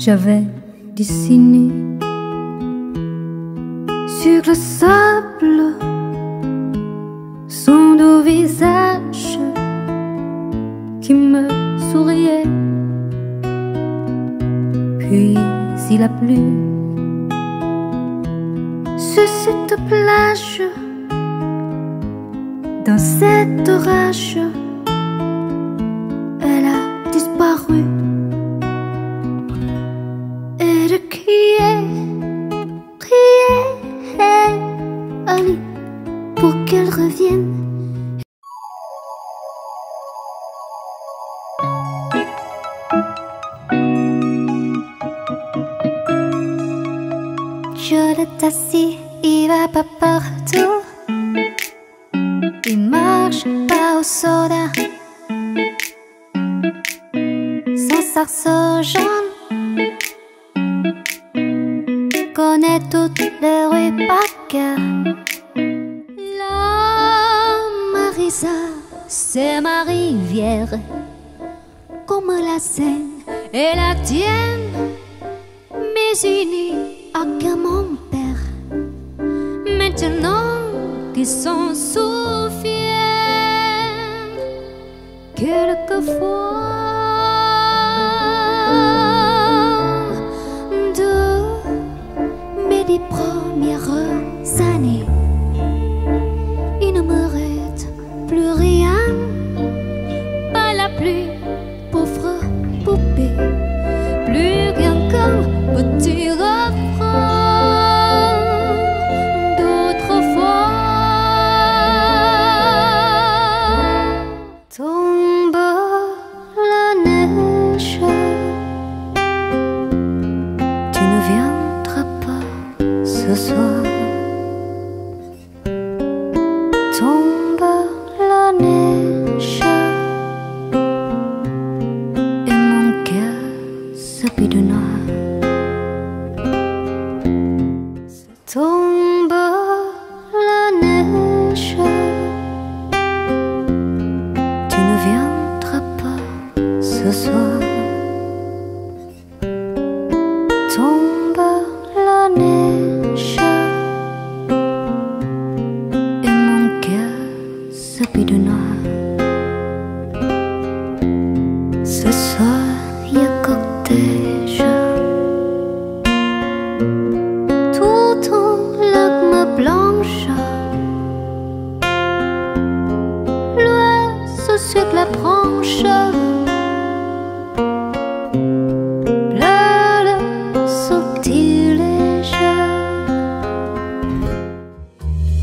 j'avais dessiné sur le sable son doux visage qui me souriait. Puis il a plu sur cette plage, dans cet orage, Je le tassis, il va pas partout. Il marche pas au soda. Son sarceau jaune connaît toutes les rues par cœur. C'est ma rivière, comme la Seine et la tienne, mais à que mon père. Maintenant qu'ils s'en souviennent, quelquefois Tombe la neige, tu ne viendras pas ce soir. Tombe la neige et mon cœur s'habille de noir.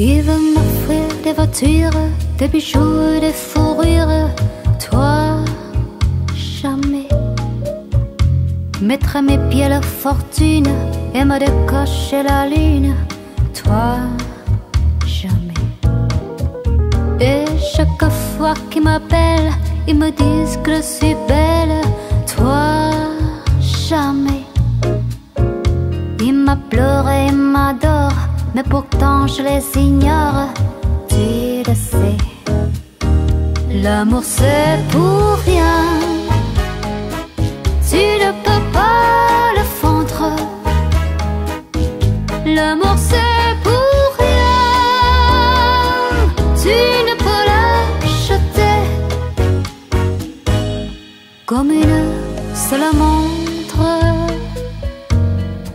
Il veut m'offrir des voitures, des bijoux et des fourrures. Toi, jamais. Mettre à mes pieds la fortune et me décocher la lune. Toi, jamais. Et chaque fois qu'ils m'appellent, ils me disent que je suis belle. Toi, jamais. Ils m'adorent et m'adorent, mais pourtant je les ignore. Tu le sais. L'amour c'est pour rien. Tu ne peux pas le fondre. L'amour c'est pour rien. Tu Comme une seule montre.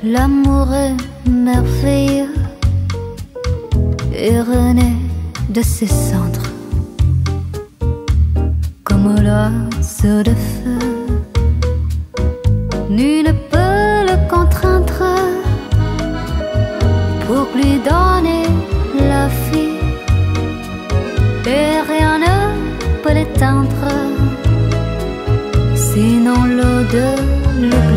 L'amour est merveilleux et renaît de ses cendres comme l'oiseau de feu. Nul ne peut le contraindre pour lui donner la vie et rien ne peut l'éteindre dans.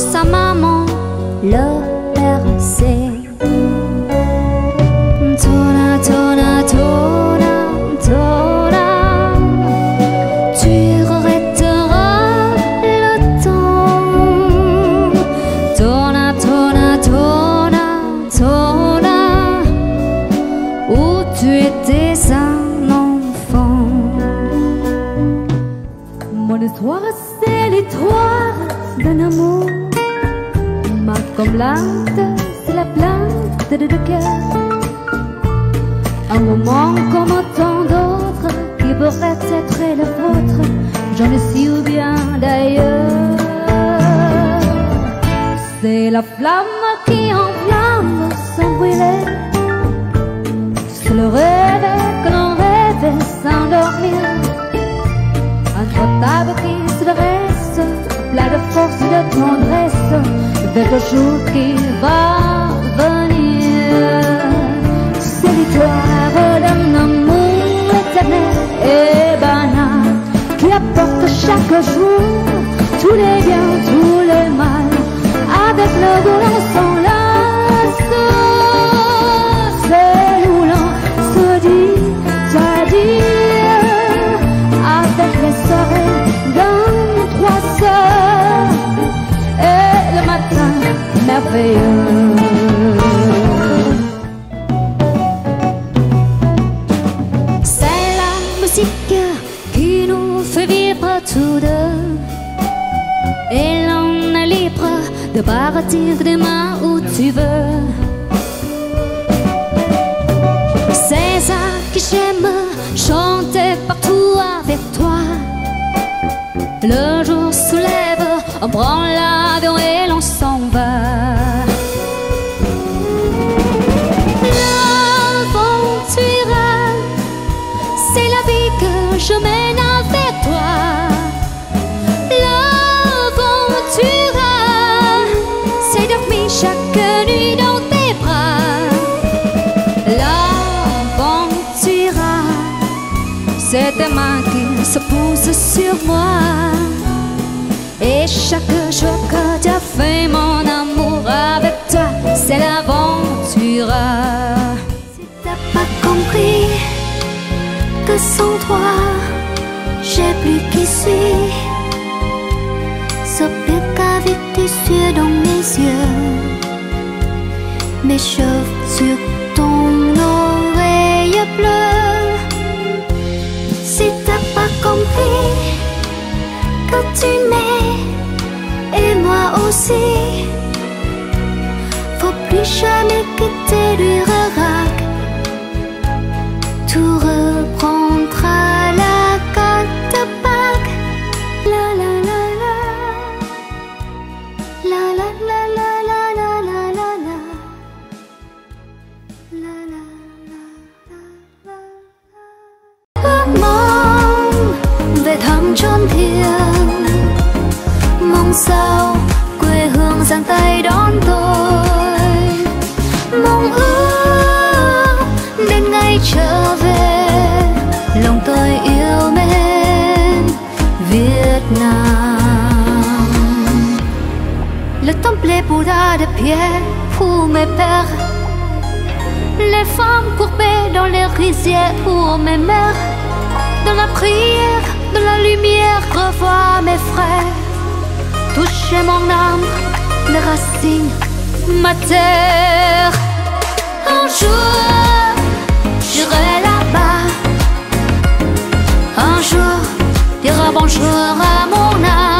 sa maman le bercer. Tona, tona, tona, tona, le temps. Tona, tona, tona, tona, où tu étais un enfant. Mon c'est l'étoile d'un amour. C'est la plainte de deux cœurs. Un moment comme tant d'autres qui pourrait être le vôtre, j'en si ou bien d'ailleurs. C'est la flamme qui enflamme sans brûler. C'est le rêve que l'on rêve sans dormir. Un table qui se dresse, plein de force et de tendresse, vers le jour qui va venir. C'est l'histoire d'un amour éternel et banal qui apporte chaque jour tous les biens, tous les mal, avec le boulot de partir demain où tu veux. C'est ça que j'aime chanter partout avec toi. Le jour se lève, on prend l'avion et mains se posent sur moi. Et chaque jour que tu as fait mon amour avec toi, c'est l'aventure. Si t'as pas compris que sans toi, j'ai plus qui suis. Sopir qu'avec tes yeux dans mes yeux, m'échauffe sur ton oreille que tu m'es et moi aussi. Faut plus jamais quitter du les bouddhas de pierre pour mes pères, les femmes courbées dans les rizières pour mes mères, dans la prière, dans la lumière, revois mes frères, toucher mon âme, les racines, ma terre. Un jour, j'irai là-bas, un jour, dira bonjour à mon âme.